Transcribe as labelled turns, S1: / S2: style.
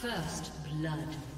S1: First blood.